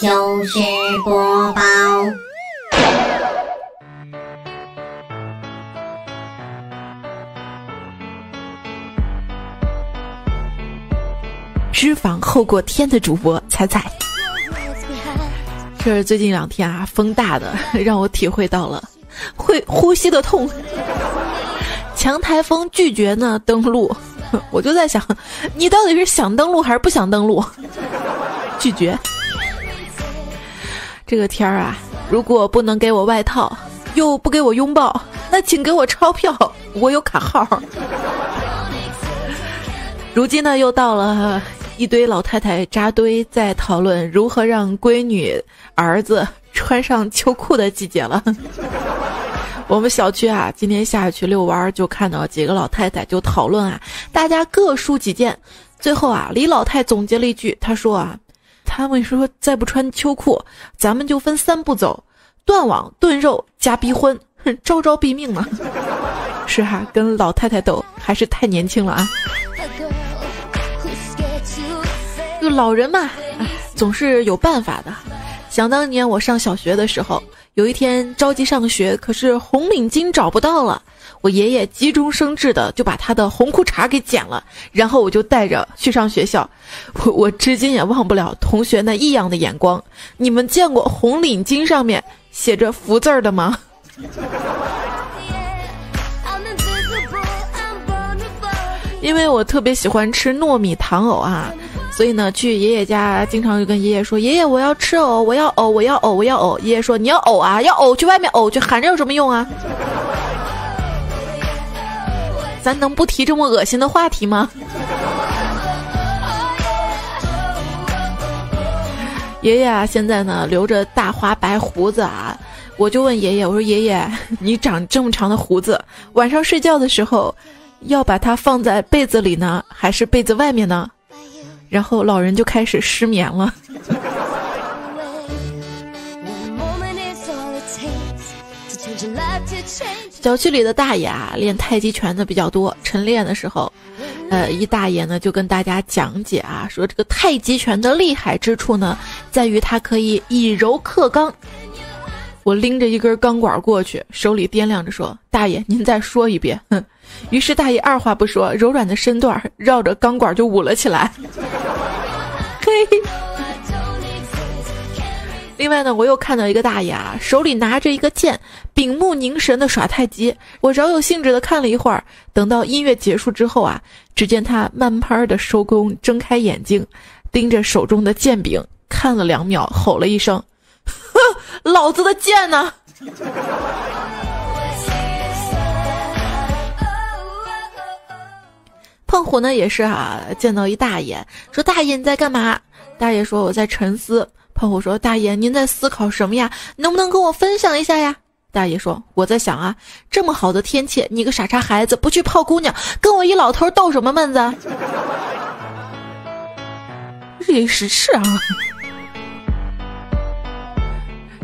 糗事播报。脂肪厚过天的主播彩彩，这是最近两天啊，风大的让我体会到了 会呼吸的痛。强台风拒绝呢登陆，我就在想，你到底是想登陆还是不想登陆？拒绝。这个天儿啊，如果不能给我外套，又不给我拥抱，那请给我钞票，我有卡号。如今呢，又到了。一堆老太太扎堆在讨论如何让闺女儿子穿上秋裤的季节了。我们小区啊，今天下去遛弯儿，就看到几个老太太就讨论啊，大家各抒己见。最后啊，李老太总结了一句，她说啊，他们说再不穿秋裤，咱们就分三步走：断网、炖肉加逼婚，招招毙命嘛。是哈，跟老太太斗还是太年轻了啊。就老人嘛，总是有办法的。想当年我上小学的时候，有一天着急上学，可是红领巾找不到了。我爷爷急中生智的就把他的红裤衩给剪了，然后我就带着去上学校。我我至今也忘不了同学那异样的眼光。你们见过红领巾上面写着福字儿的吗？因为我特别喜欢吃糯米糖藕啊。所以呢，去爷爷家经常就跟爷爷说：“爷爷，我要吃藕，我要藕，我要藕，我要藕。”爷爷说：“你要藕啊，要藕去外面藕去，喊着有什么用啊？咱能不提这么恶心的话题吗？”爷爷啊，现在呢留着大花白胡子啊，我就问爷爷：“我说爷爷，你长这么长的胡子，晚上睡觉的时候，要把它放在被子里呢，还是被子外面呢？”然后老人就开始失眠了。小区里的大爷啊，练太极拳的比较多。晨练的时候，呃，一大爷呢就跟大家讲解啊，说这个太极拳的厉害之处呢，在于它可以以柔克刚。我拎着一根钢管过去，手里掂量着说：“大爷，您再说一遍。”哼。于是大爷二话不说，柔软的身段绕着钢管就舞了起来。嘿。另外呢，我又看到一个大爷啊，手里拿着一个剑，屏目凝神的耍太极。我饶有兴致的看了一会儿，等到音乐结束之后啊，只见他慢慢的收工，睁开眼睛，盯着手中的剑柄看了两秒，吼了一声：“哼，老子的剑呢？”胖虎呢也是啊，见到一大爷说：“大爷你在干嘛？”大爷说：“我在沉思。”胖虎说：“大爷您在思考什么呀？能不能跟我分享一下呀？”大爷说：“我在想啊，这么好的天气，你个傻叉孩子不去泡姑娘，跟我一老头逗什么闷子？”这是是啊，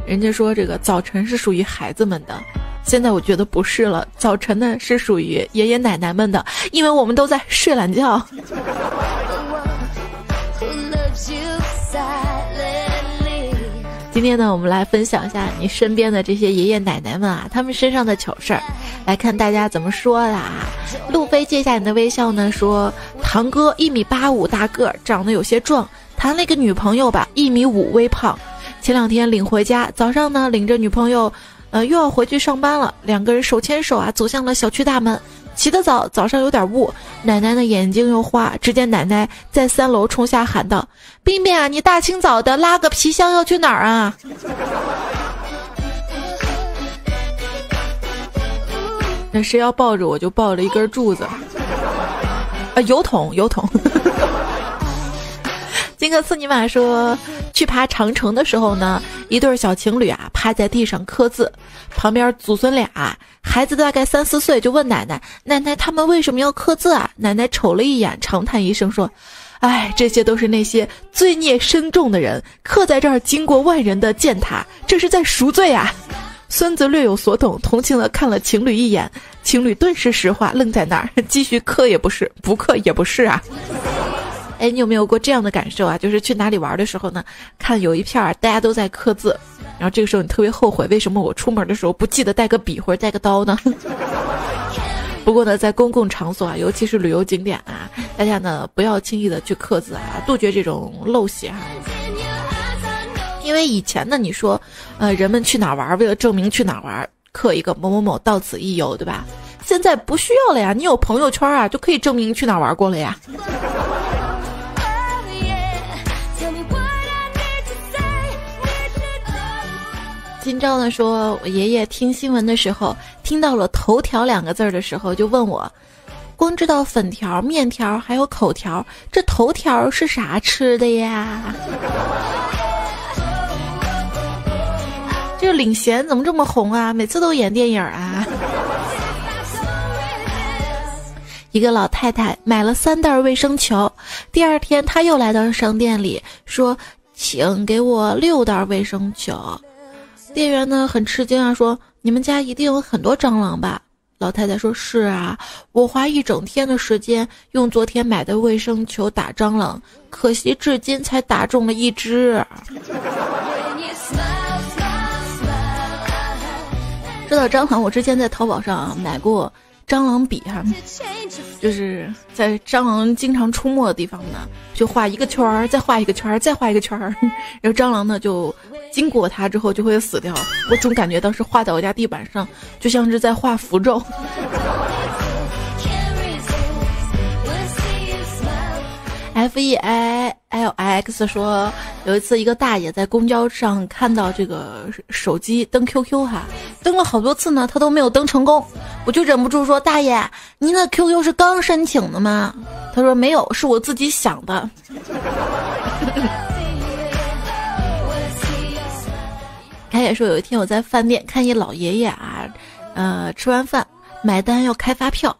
人家说这个早晨是属于孩子们的。现在我觉得不是了，早晨呢是属于爷爷奶奶们的，因为我们都在睡懒觉。今天呢，我们来分享一下你身边的这些爷爷奶奶们啊，他们身上的糗事儿，来看大家怎么说的啊。路飞借下你的微笑呢，说堂哥一米八五大个，长得有些壮，谈了一个女朋友吧，一米五微胖，前两天领回家，早上呢领着女朋友。呃，又要回去上班了，两个人手牵手啊，走向了小区大门。起得早，早上有点雾，奶奶的眼睛又花。只见奶奶在三楼冲下喊道：“冰冰啊，你大清早的拉个皮箱要去哪儿啊？” 那谁要抱着我就抱着一根柱子，啊，油桶，油桶。金克斯尼玛说，去爬长城的时候呢，一对小情侣啊趴在地上刻字，旁边祖孙俩，孩子大概三四岁，就问奶奶：“奶奶，他们为什么要刻字啊？”奶奶瞅了一眼，长叹一声说：“哎，这些都是那些罪孽深重的人刻在这儿，经过万人的践踏，这是在赎罪啊。”孙子略有所懂，同情的看了情侣一眼，情侣顿时石化，愣在那儿，继续刻也不是，不刻也不是啊。哎，你有没有过这样的感受啊？就是去哪里玩的时候呢，看有一片儿大家都在刻字，然后这个时候你特别后悔，为什么我出门的时候不记得带个笔或者带个刀呢？不过呢，在公共场所啊，尤其是旅游景点啊，大家呢不要轻易的去刻字啊，杜绝这种陋习哈。因为以前呢，你说，呃，人们去哪玩，为了证明去哪玩，刻一个某某某到此一游，对吧？现在不需要了呀，你有朋友圈啊，就可以证明去哪玩过了呀。今朝呢说，我爷爷听新闻的时候，听到了“头条”两个字的时候，就问我，光知道粉条、面条还有口条，这头条是啥吃的呀？这个领衔怎么这么红啊？每次都演电影啊！一个老太太买了三袋卫生球，第二天她又来到商店里说：“请给我六袋卫生球。”店员呢很吃惊啊，说：“你们家一定有很多蟑螂吧？”老太太说：“是啊，我花一整天的时间用昨天买的卫生球打蟑螂，可惜至今才打中了一只。”说到蟑螂，我之前在淘宝上买过蟑螂笔哈，就是在蟑螂经常出没的地方呢，就画一个圈儿，再画一个圈儿，再画一个圈儿，然后蟑螂呢就经过它之后就会死掉。我总感觉当时画在我家地板上，就像是在画符咒。F E I L X 说，有一次一个大爷在公交上看到这个手机登 QQ 哈，登了好多次呢，他都没有登成功，我就忍不住说：“大爷，您的 QQ 是刚申请的吗？”他说：“没有，是我自己想的。”他也说，有一天我在饭店看一老爷爷啊，呃，吃完饭买单要开发票，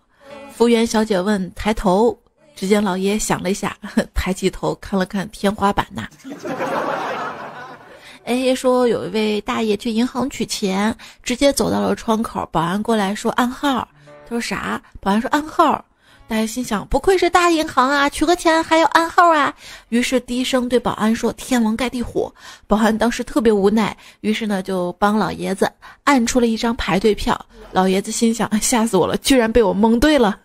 服务员小姐问抬头。只见老爷想了一下，抬起头看了看天花板呐。哎，说有一位大爷去银行取钱，直接走到了窗口，保安过来说暗号。他说啥？保安说暗号。大爷心想，不愧是大银行啊，取个钱还要暗号啊。于是低声对保安说：“天王盖地虎。”保安当时特别无奈，于是呢就帮老爷子按出了一张排队票。老爷子心想：吓死我了，居然被我蒙对了。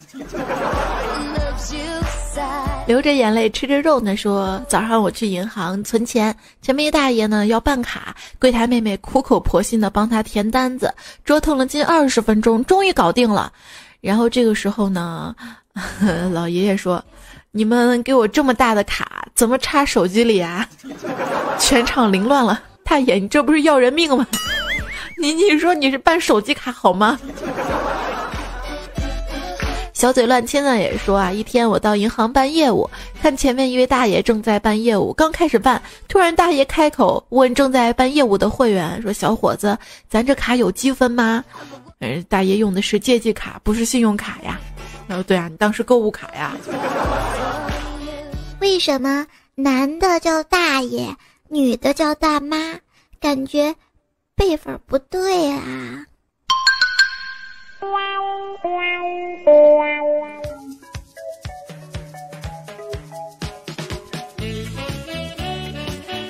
流着眼泪吃着肉呢，说早上我去银行存钱，前面一大爷呢要办卡，柜台妹妹苦口婆心的帮他填单子，折腾了近二十分钟，终于搞定了。然后这个时候呢，老爷爷说：“你们给我这么大的卡，怎么插手机里啊？” 全场凌乱了。大爷，你这不是要人命吗？你你说你是办手机卡好吗？小嘴乱亲呢也说啊，一天我到银行办业务，看前面一位大爷正在办业务，刚开始办，突然大爷开口问正在办业务的会员说：“小伙子，咱这卡有积分吗？”嗯，大爷用的是借记卡，不是信用卡呀。哦，对啊，你当时购物卡呀？为什么男的叫大爷，女的叫大妈？感觉辈分不对啊。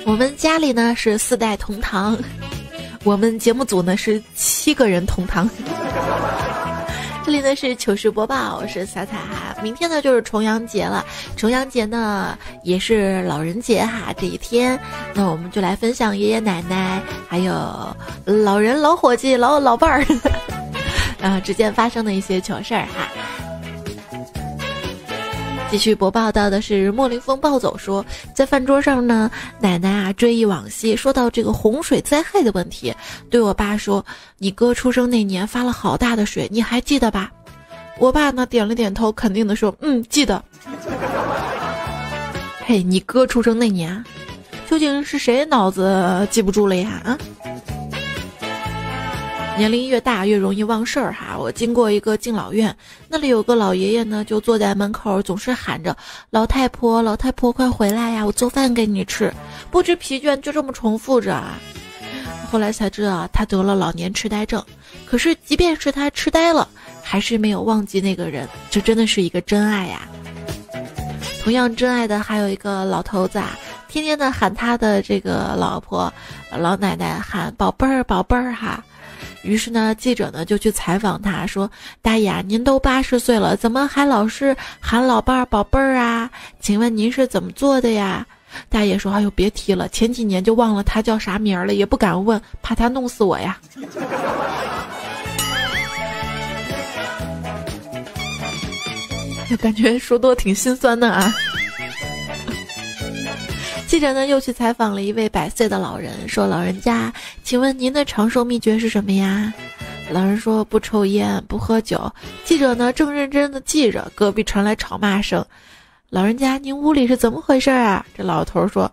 我们家里呢是四代同堂，我们节目组呢是七个人同堂。这里呢是糗事播报，我是彩彩哈。明天呢就是重阳节了，重阳节呢也是老人节哈。这一天，那我们就来分享爷爷奶奶还有老人、老伙计、老老伴儿。啊，之间发生的一些糗事儿哈。继续播报到的是莫林风暴走说，在饭桌上呢，奶奶啊追忆往昔，说到这个洪水灾害的问题，对我爸说：“你哥出生那年发了好大的水，你还记得吧？”我爸呢点了点头，肯定的说：“嗯，记得。”嘿，你哥出生那年，究竟是谁脑子记不住了呀？啊？年龄越大越容易忘事儿哈！我经过一个敬老院，那里有个老爷爷呢，就坐在门口，总是喊着“老太婆，老太婆，快回来呀，我做饭给你吃”，不知疲倦，就这么重复着啊。后来才知道他得了老年痴呆症，可是即便是他痴呆了，还是没有忘记那个人，这真的是一个真爱呀！同样真爱的还有一个老头子啊，天天的喊他的这个老婆、老奶奶喊宝贝儿、宝贝儿哈。于是呢，记者呢就去采访他，说：“大爷，您都八十岁了，怎么还老是喊老伴儿、宝贝儿啊？请问您是怎么做的呀？”大爷说：“哎呦，别提了，前几年就忘了他叫啥名了，也不敢问，怕他弄死我呀。”就感觉说多挺心酸的啊。记者呢又去采访了一位百岁的老人，说：“老人家，请问您的长寿秘诀是什么呀？”老人说：“不抽烟，不喝酒。”记者呢正认真的记着，隔壁传来吵骂声：“老人家，您屋里是怎么回事啊？”这老头说：“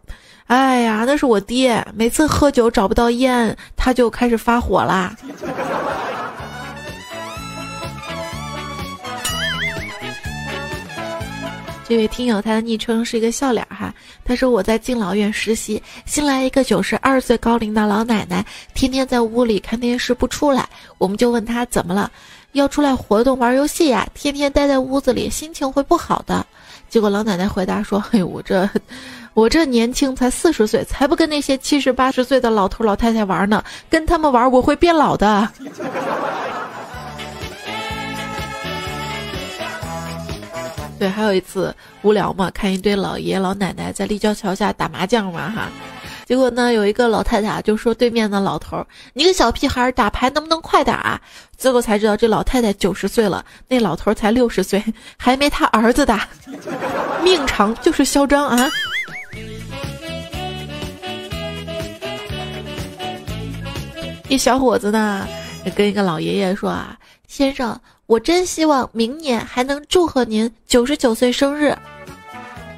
哎呀，那是我爹，每次喝酒找不到烟，他就开始发火啦。”这位听友，他的昵称是一个笑脸哈。他说我在敬老院实习，新来一个九十二岁高龄的老奶奶，天天在屋里看电视不出来。我们就问他怎么了，要出来活动玩游戏呀？天天待在屋子里，心情会不好的。结果老奶奶回答说：“嘿，我这，我这年轻才四十岁，才不跟那些七十八十岁的老头老太太玩呢，跟他们玩我会变老的。”对，还有一次无聊嘛，看一堆老爷老奶奶在立交桥下打麻将嘛哈，结果呢有一个老太太就说对面的老头儿：“你个小屁孩打牌能不能快点啊？”最后才知道这老太太九十岁了，那老头儿才六十岁，还没他儿子大，命长就是嚣张啊！一小伙子呢，跟一个老爷爷说啊：“先生。”我真希望明年还能祝贺您九十九岁生日。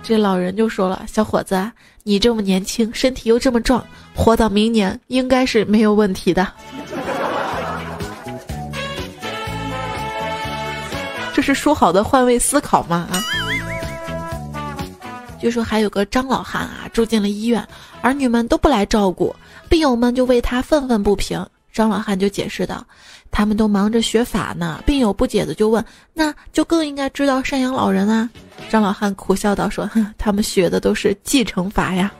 这老人就说了：“小伙子，你这么年轻，身体又这么壮，活到明年应该是没有问题的。”这是说好的换位思考吗？啊！据说还有个张老汉啊，住进了医院，儿女们都不来照顾，病友们就为他愤愤不平。张老汉就解释道。他们都忙着学法呢，病友不解的就问：“那就更应该知道赡养老人啊？”张老汉苦笑道：“说，哼，他们学的都是继承法呀。”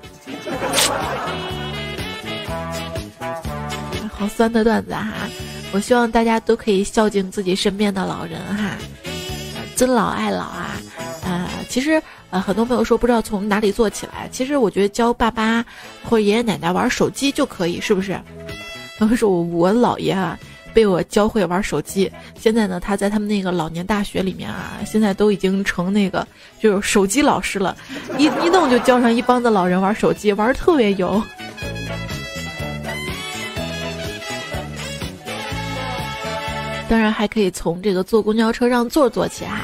好酸的段子哈！我希望大家都可以孝敬自己身边的老人哈，尊老爱老啊！呃，其实呃，很多朋友说不知道从哪里做起来，其实我觉得教爸爸或爷爷奶奶玩手机就可以，是不是？他说我我姥爷啊。被我教会玩手机，现在呢，他在他们那个老年大学里面啊，现在都已经成那个就是手机老师了，一一弄就教上一帮子老人玩手机，玩特别有。当然还可以从这个坐公交车让座做起哈。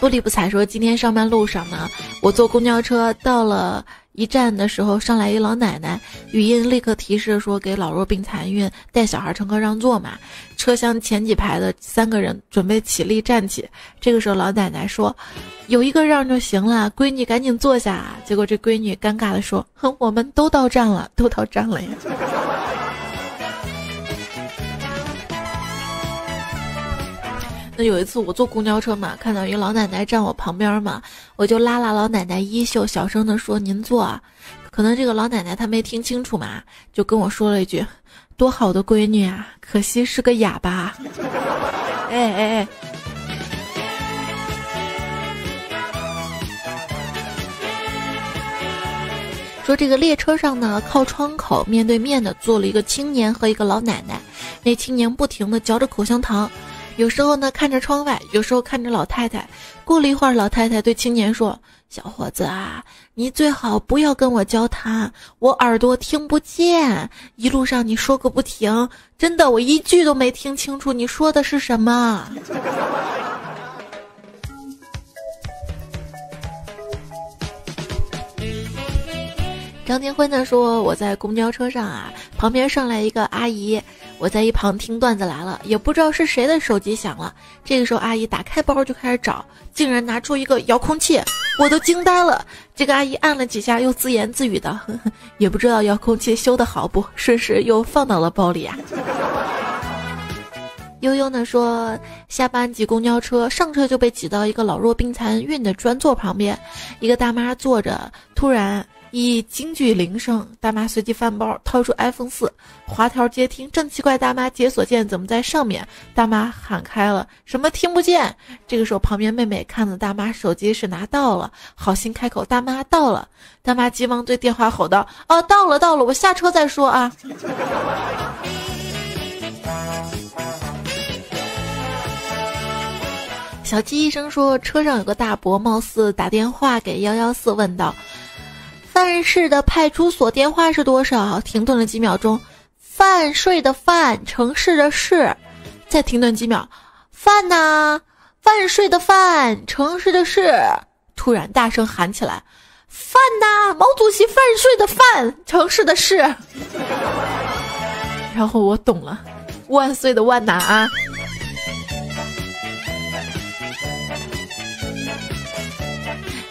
不理不睬说，今天上班路上呢，我坐公交车到了。一站的时候，上来一老奶奶，语音立刻提示说给老弱病残孕带小孩乘客让座嘛。车厢前几排的三个人准备起立站起，这个时候老奶奶说：“有一个让就行了，闺女赶紧坐下。”结果这闺女尴尬的说：“哼，我们都到站了，都到站了呀。”有一次我坐公交车嘛，看到一老奶奶站我旁边嘛，我就拉拉老奶奶衣袖，小声的说：“您坐。”可能这个老奶奶她没听清楚嘛，就跟我说了一句：“多好的闺女啊，可惜是个哑巴。”哎哎哎！说这个列车上呢，靠窗口面对面的坐了一个青年和一个老奶奶，那青年不停的嚼着口香糖。有时候呢，看着窗外；有时候看着老太太。过了一会儿，老太太对青年说：“小伙子啊，你最好不要跟我交谈，我耳朵听不见。一路上你说个不停，真的，我一句都没听清楚你说的是什么。”张天辉呢说：“我在公交车上啊，旁边上来一个阿姨。”我在一旁听段子来了，也不知道是谁的手机响了。这个时候，阿姨打开包就开始找，竟然拿出一个遥控器，我都惊呆了。这个阿姨按了几下，又自言自语的，也不知道遥控器修的好不，顺势又放到了包里啊。悠悠呢说，下班挤公交车，上车就被挤到一个老弱病残孕的专座旁边，一个大妈坐着，突然一京剧铃声，大妈随即翻包掏出 iPhone 四，滑条接听，正奇怪大妈解锁键怎么在上面，大妈喊开了，什么听不见？这个时候旁边妹妹看到大妈手机是拿到了，好心开口，大妈到了，大妈急忙对电话吼道，哦到了到了，我下车再说啊。小鸡医生说，车上有个大伯，貌似打电话给幺幺四，问道：“范市的派出所电话是多少？”停顿了几秒钟，范税的范，城市的市，再停顿几秒，范呐，范税的范，城市的市，突然大声喊起来：“范呐，毛主席范税的范，城市的市。”然后我懂了，万岁的万呐啊！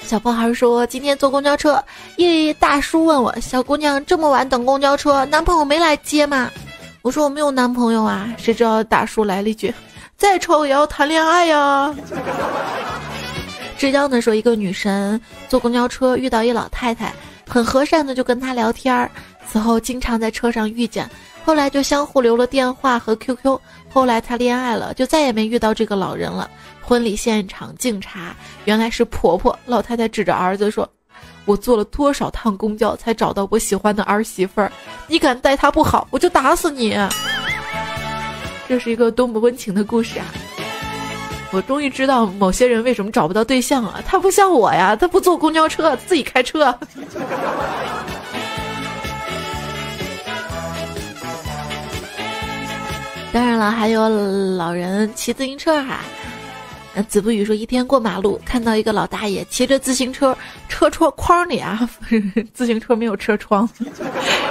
小胖孩说：“今天坐公交车，一大叔问我，小姑娘这么晚等公交车，男朋友没来接吗？”我说：“我没有男朋友啊。”谁知道大叔来了一句：“再丑也要谈恋爱呀。”浙江的说，一个女神坐公交车遇到一老太太，很和善的就跟她聊天儿，此后经常在车上遇见，后来就相互留了电话和 QQ，后来她恋爱了，就再也没遇到这个老人了。婚礼现场敬茶，原来是婆婆。老太太指着儿子说：“我坐了多少趟公交才找到我喜欢的儿媳妇儿？你敢待她不好，我就打死你！” 这是一个多么温情的故事啊！我终于知道某些人为什么找不到对象了。他不像我呀，他不坐公交车，自己开车。当然了，还有老人骑自行车哈。子不语说，一天过马路，看到一个老大爷骑着自行车，车窗框里啊，自行车没有车窗，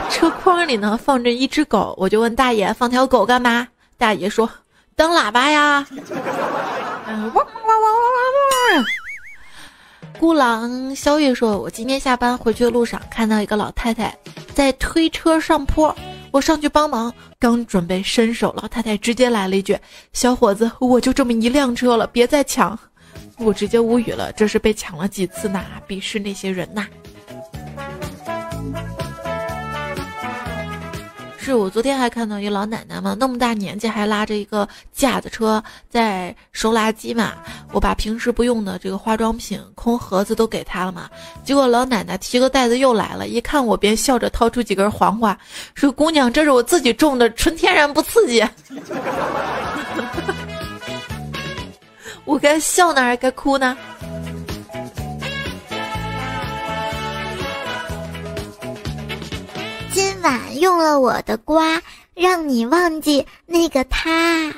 车筐里呢放着一只狗。我就问大爷，放条狗干嘛？大爷说，当喇叭呀。孤狼宵夜说，我今天下班回去的路上，看到一个老太太在推车上坡。我上去帮忙，刚准备伸手，老太太直接来了一句：“小伙子，我就这么一辆车了，别再抢。”我直接无语了，这是被抢了几次呢？鄙视那些人呐！是我昨天还看到一老奶奶嘛，那么大年纪还拉着一个架子车在收垃圾嘛。我把平时不用的这个化妆品空盒子都给她了嘛。结果老奶奶提个袋子又来了，一看我便笑着掏出几根黄瓜，说：“姑娘，这是我自己种的，纯天然不刺激。”我该笑呢还是该哭呢？用了我的瓜，让你忘记那个他。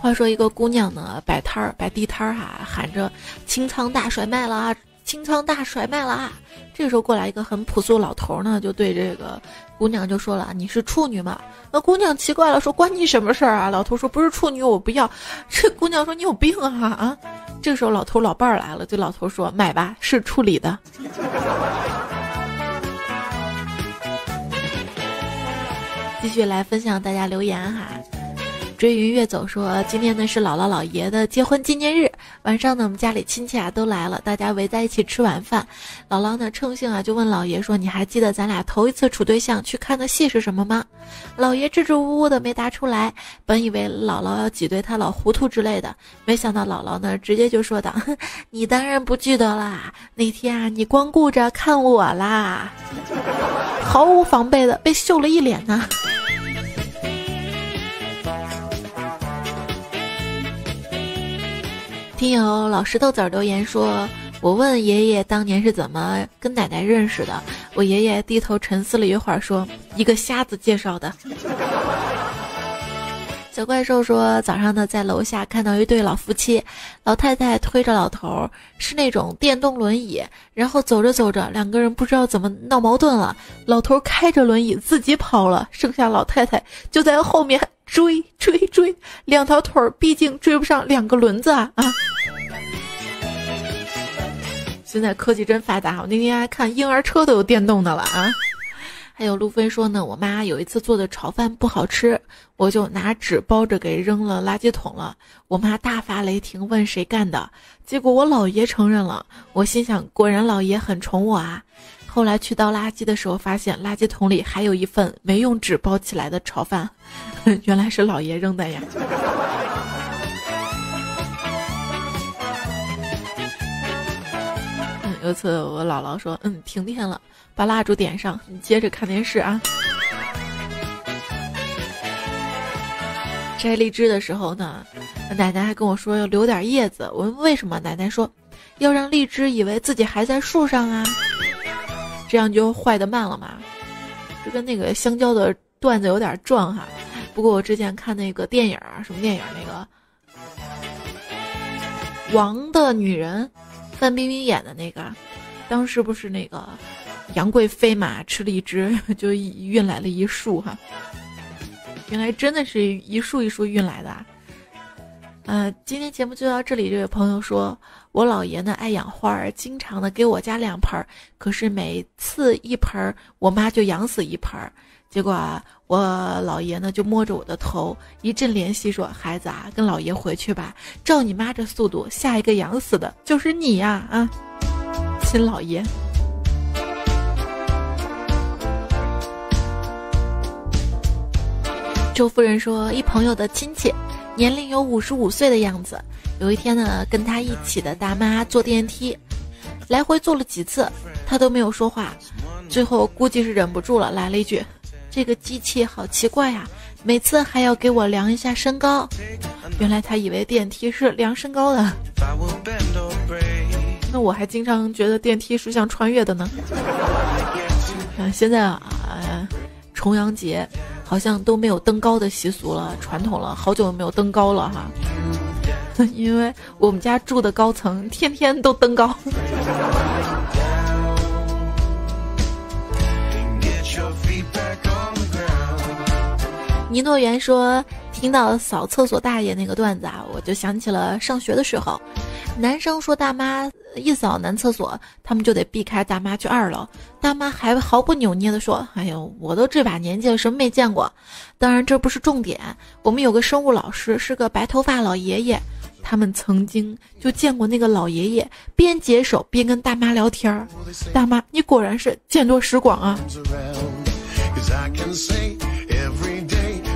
话说，一个姑娘呢，摆摊儿、摆地摊儿哈，喊着“清仓大甩卖了，清仓大甩卖了啊！”这个时候过来一个很朴素老头呢，就对这个姑娘就说了：“你是处女吗？”那姑娘奇怪了，说：“关你什么事儿啊？”老头说：“不是处女，我不要。”这姑娘说：“你有病啊啊！”这个时候老头老伴儿来了，对老头说：“买吧，是处理的。” 继续来分享大家留言哈。追云月走说：“今天呢是姥姥姥爷的结婚纪念日，晚上呢我们家里亲戚啊都来了，大家围在一起吃晚饭。姥姥呢趁兴啊就问姥爷说：‘你还记得咱俩头一次处对象去看的戏是什么吗？’姥爷支支吾吾的没答出来。本以为姥姥要挤兑他老糊涂之类的，没想到姥姥呢直接就说道：‘ 你当然不记得啦，那天啊你光顾着看我啦，毫无防备的被秀了一脸呢。’”听友老石头子儿留言说：“我问爷爷当年是怎么跟奶奶认识的，我爷爷低头沉思了一会儿，说一个瞎子介绍的。”小怪兽说：“早上呢，在楼下看到一对老夫妻，老太太推着老头儿，是那种电动轮椅，然后走着走着，两个人不知道怎么闹矛盾了，老头开着轮椅自己跑了，剩下老太太就在后面。”追追追！两条腿儿毕竟追不上两个轮子啊啊！现在科技真发达，我那天还看婴儿车都有电动的了啊！还有路飞说呢，我妈有一次做的炒饭不好吃，我就拿纸包着给扔了垃圾桶了。我妈大发雷霆，问谁干的，结果我姥爷承认了。我心想，果然姥爷很宠我啊。后来去倒垃圾的时候，发现垃圾桶里还有一份没用纸包起来的炒饭，原来是姥爷扔的呀。嗯，有次我姥姥说：“嗯，停电了，把蜡烛点上，你接着看电视啊。”摘荔枝的时候呢，奶奶还跟我说要留点叶子。我问为什么，奶奶说要让荔枝以为自己还在树上啊。这样就坏的慢了嘛，就跟那个香蕉的段子有点撞哈。不过我之前看那个电影啊，什么电影？那个《王的女人》，范冰冰演的那个，当时不是那个杨贵妃嘛，吃荔枝就运来了一束哈。原来真的是一束一束运来的。啊呃，今天节目就到这里。这位朋友说。我姥爷呢爱养花儿，经常的给我家两盆儿，可是每次一盆儿，我妈就养死一盆儿。结果啊，我姥爷呢就摸着我的头，一阵怜惜说：“孩子啊，跟姥爷回去吧，照你妈这速度，下一个养死的就是你呀！”啊，亲姥爷。周夫人说：“一朋友的亲戚，年龄有五十五岁的样子。”有一天呢，跟他一起的大妈坐电梯，来回坐了几次，他都没有说话，最后估计是忍不住了，来了一句：“这个机器好奇怪呀，每次还要给我量一下身高。”原来他以为电梯是量身高的，那我还经常觉得电梯是像穿越的呢。嗯，现在啊，重阳节好像都没有登高的习俗了，传统了，好久没有登高了哈。因为我们家住的高层，天天都登高。尼诺言说：“听到扫厕所大爷那个段子啊，我就想起了上学的时候，男生说大妈一扫男厕所，他们就得避开大妈去二楼。大妈还毫不扭捏的说：‘哎呦，我都这把年纪了，什么没见过？’当然这不是重点。我们有个生物老师是个白头发老爷爷。”他们曾经就见过那个老爷爷边解手边跟大妈聊天儿，大妈，你果然是见多识广啊！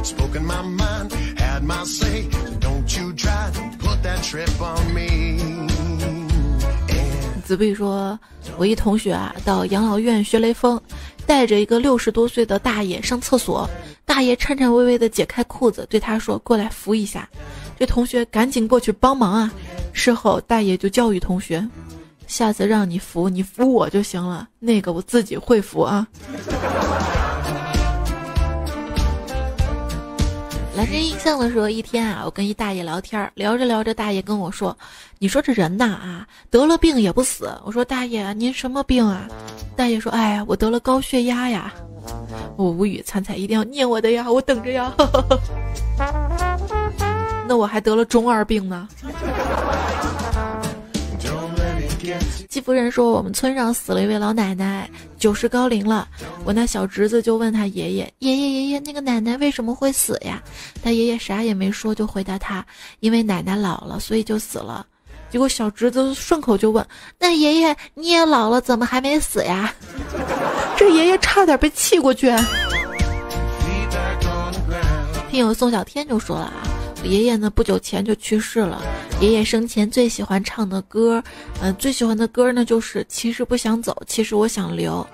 Spoken my mind, had my say. Don't you try to put that trip on me. 子碧说：“我一同学啊，到养老院学雷锋，带着一个六十多岁的大爷上厕所，大爷颤颤巍巍的解开裤子，对他说：‘过来扶一下。’”这同学赶紧过去帮忙啊！事后大爷就教育同学：“下次让你扶，你扶我就行了，那个我自己会扶啊。”蓝天印象的时候，一天啊，我跟一大爷聊天，聊着聊着，大爷跟我说：“你说这人呐啊，得了病也不死。”我说：“大爷，您什么病啊？”大爷说：“哎呀，我得了高血压呀。”我无语，参彩一定要念我的呀，我等着呀。那我还得了中二病呢。季夫人说，我们村上死了一位老奶奶，九十高龄了。我那小侄子就问他爷爷：“爷爷爷爷，那个奶奶为什么会死呀？”他爷爷啥也没说，就回答他：“因为奶奶老了，所以就死了。”结果小侄子顺口就问：“那爷爷你也老了，怎么还没死呀？”这爷爷差点被气过去。听友宋小天就说了啊。爷爷呢？不久前就去世了。爷爷生前最喜欢唱的歌，嗯，最喜欢的歌呢，就是《其实不想走，其实我想留》。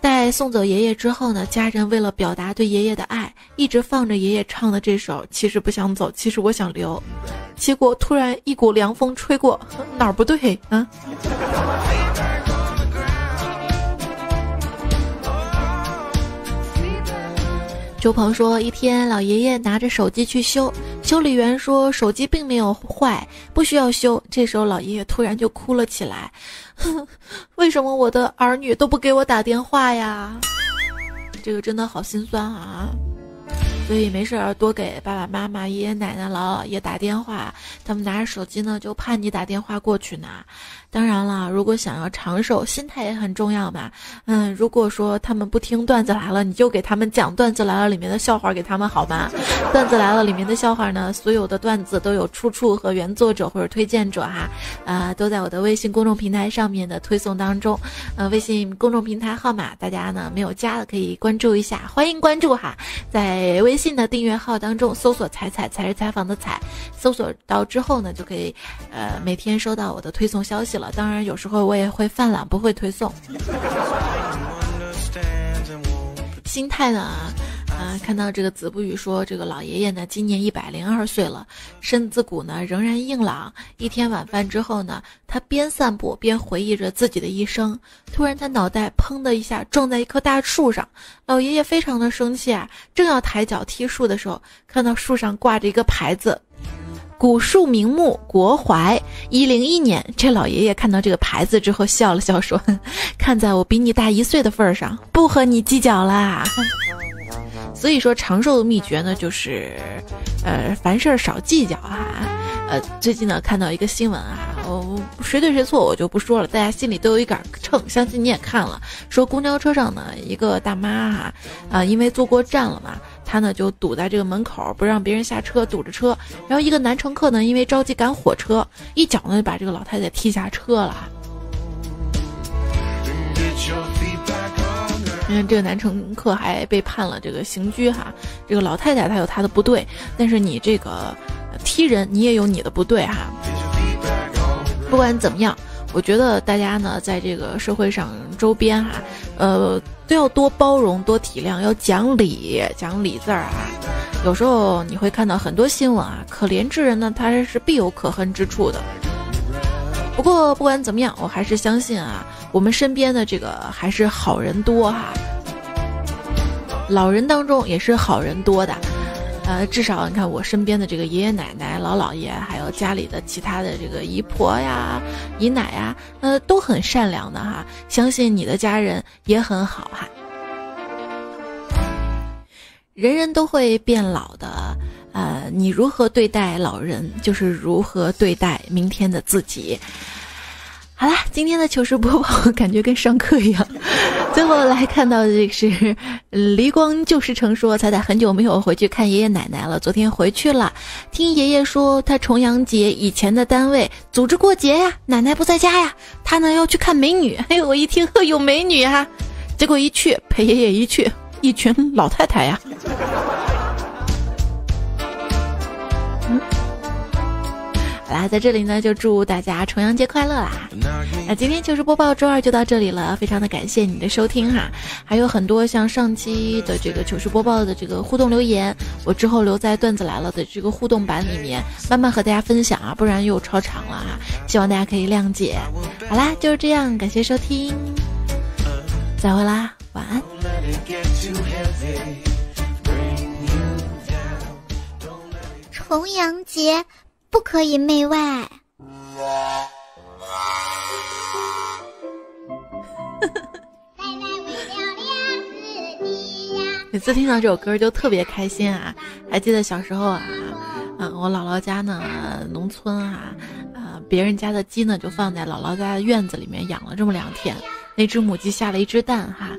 待送走爷爷之后呢，家人为了表达对爷爷的爱，一直放着爷爷唱的这首《其实不想走，其实我想留》。结果突然一股凉风吹过，哪儿不对啊？周鹏说：“一天，老爷爷拿着手机去修，修理员说手机并没有坏，不需要修。这时候，老爷爷突然就哭了起来，哼，为什么我的儿女都不给我打电话呀？这个真的好心酸啊！”所以没事儿多给爸爸妈妈、爷爷奶奶、姥姥爷打电话，他们拿着手机呢，就怕你打电话过去呢。当然了，如果想要长寿，心态也很重要嘛。嗯，如果说他们不听段子来了，你就给他们讲段子来了里面的笑话给他们好吗？段子来了里面的笑话呢，所有的段子都有出处和原作者或者推荐者哈，啊，都在我的微信公众平台上面的推送当中。呃，微信公众平台号码大家呢没有加的可以关注一下，欢迎关注哈，在微信的订阅号当中搜索“彩彩才是采访的彩”，搜索到之后呢就可以，呃，每天收到我的推送消息。了，当然有时候我也会犯懒，不会推送。心态呢？啊，看到这个子不语说，这个老爷爷呢今年一百零二岁了，身子骨呢仍然硬朗。一天晚饭之后呢，他边散步边回忆着自己的一生。突然，他脑袋砰的一下撞在一棵大树上，老爷爷非常的生气啊，正要抬脚踢树的时候，看到树上挂着一个牌子。古树名木，国槐一零一年。这老爷爷看到这个牌子之后笑了笑，说：“ 看在我比你大一岁的份上，不和你计较啦。”所以说，长寿的秘诀呢，就是，呃，凡事少计较啊。呃，最近呢看到一个新闻啊，我谁对谁错我就不说了，大家心里都有一杆秤，相信你也看了。说公交车上呢，一个大妈哈，啊，因为坐过站了嘛。他呢就堵在这个门口，不让别人下车，堵着车。然后一个男乘客呢，因为着急赶火车，一脚呢就把这个老太太踢下车了。因为这个男乘客还被判了这个刑拘哈。这个老太太她有她的不对，但是你这个踢人你也有你的不对哈。不管怎么样。我觉得大家呢，在这个社会上周边哈，呃，都要多包容、多体谅，要讲理、讲理字儿啊。有时候你会看到很多新闻啊，可怜之人呢，他是必有可恨之处的。不过不管怎么样，我还是相信啊，我们身边的这个还是好人多哈，老人当中也是好人多的。呃，至少你看我身边的这个爷爷奶奶、老姥爷，还有家里的其他的这个姨婆呀、姨奶呀，呃，都很善良的哈。相信你的家人也很好哈。人人都会变老的，呃，你如何对待老人，就是如何对待明天的自己。好啦，今天的糗事播报感觉跟上课一样。最后来看到的是离光旧时成说彩彩很久没有回去看爷爷奶奶了，昨天回去了，听爷爷说他重阳节以前的单位组织过节呀，奶奶不在家呀，他呢要去看美女。哎，我一听呵有美女啊，结果一去陪爷爷一去，一群老太太呀。好啦，在这里呢，就祝大家重阳节快乐啦！那今天糗事播报周二就到这里了，非常的感谢你的收听哈。还有很多像上期的这个糗事播报的这个互动留言，我之后留在段子来了的这个互动版里面，慢慢和大家分享啊，不然又超长了哈，希望大家可以谅解。好啦，就是这样，感谢收听，再会啦，晚安。重阳节。不可以媚外。每次听到这首歌就特别开心啊！还记得小时候啊，嗯，我姥姥家呢，农村啊，呃，别人家的鸡呢就放在姥姥家的院子里面养了这么两天，那只母鸡下了一只蛋哈。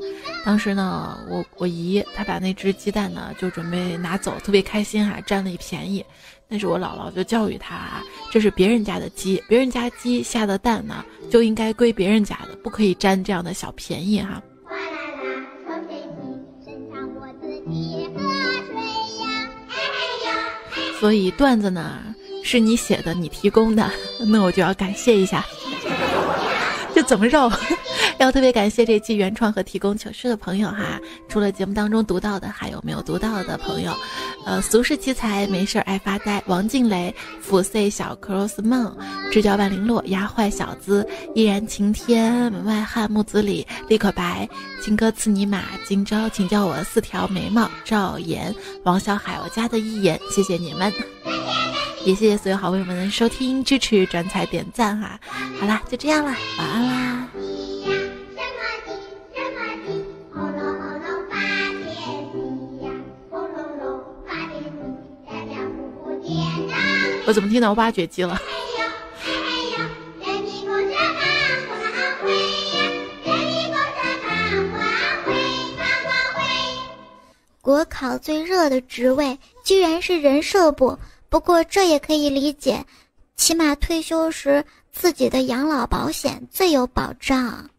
当时呢，我我姨她把那只鸡蛋呢就准备拿走，特别开心哈，占了一便宜。但是我姥姥就教育她啊，这是别人家的鸡，别人家鸡下的蛋呢，就应该归别人家的，不可以占这样的小便宜哈。所以段子呢，是你写的，你提供的，那我就要感谢一下。这怎么绕？要特别感谢这期原创和提供糗事的朋友哈，除了节目当中读到的，还有没有读到的朋友？呃，俗世奇才没事爱发呆，王静雷，抚碎小 cross 梦，直角万零落，压坏小子，依然晴天，门外汉，木子李，立可白，金哥刺尼玛，今朝请叫我四条眉毛，赵岩，王小海，我家的一言，谢谢你们，也谢谢所有好朋友们的收听支持，转采点赞哈，好啦，就这样啦，晚安啦。我怎么听到挖掘机了？国考最热的职位居然是人社部，不过这也可以理解，起码退休时自己的养老保险最有保障。